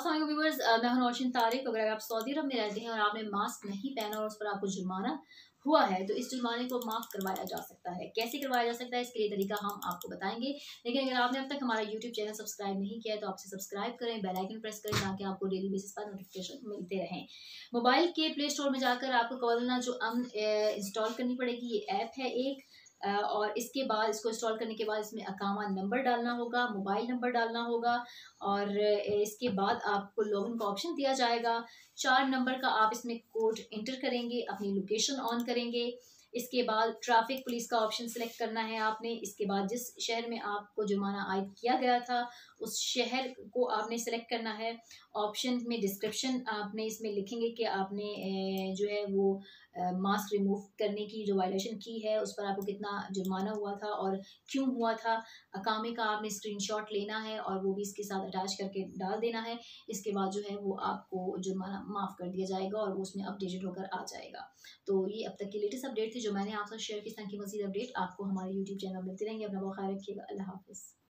Aslam viewers मैं हूँ नौशिन तारिक। अगर आप सऊदी अरब में रहते हैं और आपने मास्क नहीं पहना और उस पर आपको जुर्माना हुआ है तो इस जुर्माने को माफ़ करवाया जा सकता है। कैसे करवाया जा सकता है, इसके लिए तरीका हम आपको बताएँगे। लेकिन अगर आपने अब तक हमारा यूट्यूब चैनल सब्सक्राइब नहीं किया है तो आपसे सब्सक्राइब करें बेल आइकन प्रेस करें, ताकि आपको डेली बेसिस पर नोटिफिकेशन मिलते रहें। मोबाइल के प्ले स्टोर में जाकर आपको कॉलना जो अम इंस्टॉल करनी पड़ेगी, ये ऐप है एक। और इसके बाद, इसको इंस्टॉल करने के बाद इसमें अकामा नंबर डालना होगा मोबाइल नंबर डालना होगा, और इसके बाद आपको लॉगिन का ऑप्शन दिया जाएगा। चार नंबर का आप इसमें कोड इंटर करेंगे, अपनी लोकेशन ऑन करेंगे। इसके बाद ट्रैफ़िक पुलिस का ऑप्शन सेलेक्ट करना है आपने। इसके बाद जिस शहर में आपको जुर्माना आयद किया गया था, उस शहर को आपने सेलेक्ट करना है। ऑप्शन में डिस्क्रिप्शन आपने इसमें लिखेंगे कि आपने जो है वो मास्क रिमूव करने की जो वायलेशन की है, उस पर आपको कितना जुर्माना हुआ था और क्यों हुआ था? अकामे का आपने स्क्रीनशॉट लेना है और वो भी इसके साथ अटैच करके डाल देना है। इसके बाद जो है वो आपको जुर्माना माफ़ कर दिया जाएगा और वो उसमें अपडेटेड होकर आ जाएगा। तो ये अब तक की लेटेस्ट अपडेट थी जो मैंने आपसे शेयर की। मजीद अपडेट आपको हमारे यूट्यूब चैनल मिलती रहेंगे। अपना बहुत ख्याल रखिएगा। अल्लाह हाफिज़।